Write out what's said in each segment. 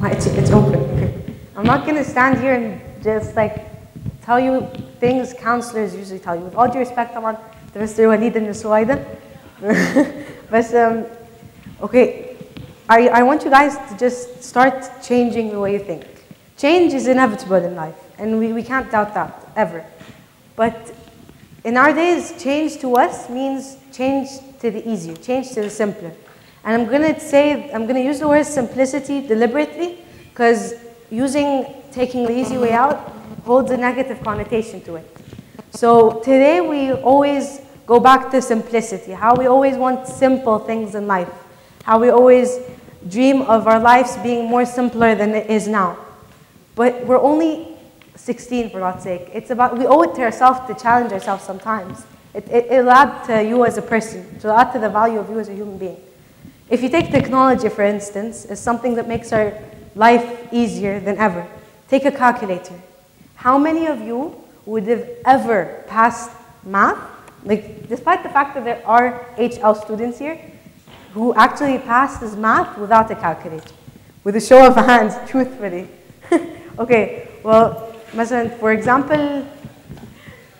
my ticket's open. I'm not going to stand here and just like tell you things counselors usually tell you. With all due respect, I'm on the Mr. Walid and Mr. Waiden. but, um, okay, I, I want you guys to just start changing the way you think. Change is inevitable in life, and we, we can't doubt that ever. But in our days, change to us means change to the easier, change to the simpler. And I'm gonna say, I'm gonna use the word simplicity deliberately, because using taking the easy way out holds a negative connotation to it. So today we always go back to simplicity, how we always want simple things in life, how we always dream of our lives being more simpler than it is now. But we're only 16 for God's sake. It's about, we owe it to ourselves to challenge ourselves sometimes. It, it, add to you as a person, it'll add to the value of you as a human being. If you take technology, for instance, as something that makes our life easier than ever, take a calculator. How many of you would have ever passed math? Like, despite the fact that there are HL students here who actually passed this math without a calculator, with a show of hands, truthfully. okay, well, for example,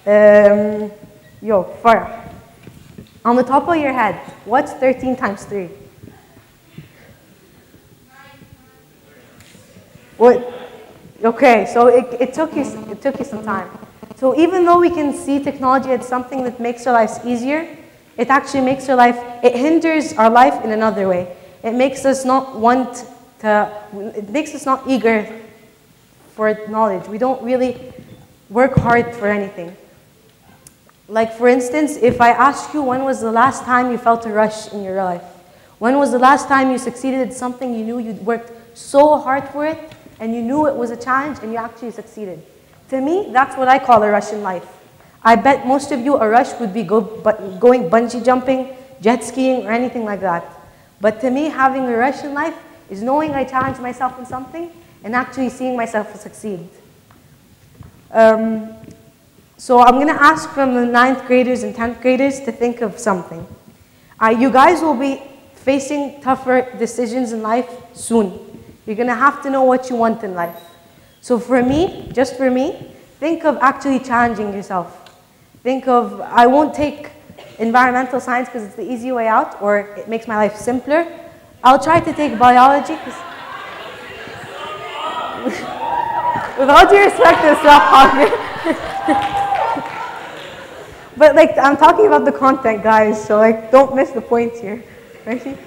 um, yo, Farah, on the top of your head, what's 13 times 3? What? Okay, so it, it, took you, it took you some time. So even though we can see technology as something that makes our lives easier, it actually makes our life, it hinders our life in another way. It makes us not want to, it makes us not eager for knowledge. We don't really work hard for anything. Like for instance, if I ask you when was the last time you felt a rush in your life? When was the last time you succeeded at something you knew you'd worked so hard for it and you knew it was a challenge and you actually succeeded? To me, that's what I call a rush in life. I bet most of you a rush would be go, but going bungee jumping, jet skiing, or anything like that. But to me, having a rush in life is knowing I challenge myself in something and actually seeing myself succeed. Um, so I'm going to ask from the ninth graders and 10th graders to think of something. Uh, you guys will be facing tougher decisions in life soon. You're going to have to know what you want in life. So for me, just for me, think of actually challenging yourself. Think of, I won't take environmental science because it's the easy way out or it makes my life simpler. I'll try to take biology with all due respect to Islam, but like I'm talking about the content, guys. So like, don't miss the point here. Right?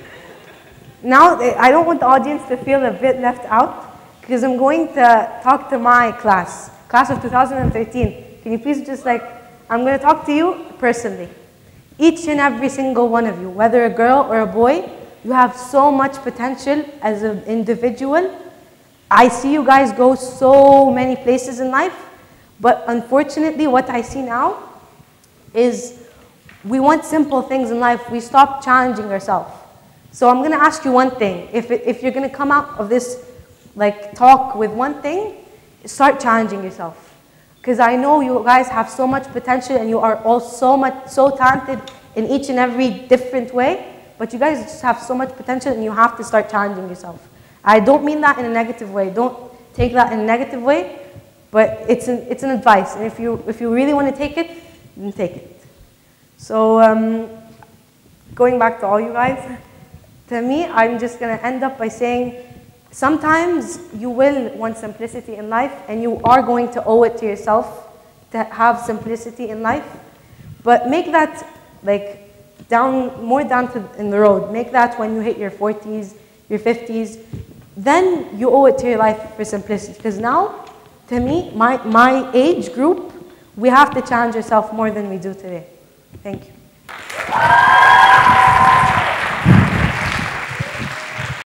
Now, I don't want the audience to feel a bit left out because I'm going to talk to my class, class of 2013. Can you please just like, I'm going to talk to you personally. Each and every single one of you, whether a girl or a boy, you have so much potential as an individual I see you guys go so many places in life, but unfortunately, what I see now is we want simple things in life. We stop challenging ourselves. So I'm going to ask you one thing. If, if you're going to come out of this like talk with one thing, start challenging yourself. Because I know you guys have so much potential and you are all so much so talented in each and every different way. But you guys just have so much potential and you have to start challenging yourself. I don't mean that in a negative way. Don't take that in a negative way, but it's an, it's an advice. And if you, if you really want to take it, then take it. So um, going back to all you guys, to me, I'm just going to end up by saying sometimes you will want simplicity in life and you are going to owe it to yourself to have simplicity in life. But make that like down, more down to, in the road. Make that when you hit your 40s, your 50s, then you owe it to your life for simplicity. Because now, to me, my, my age group, we have to challenge ourselves more than we do today. Thank you.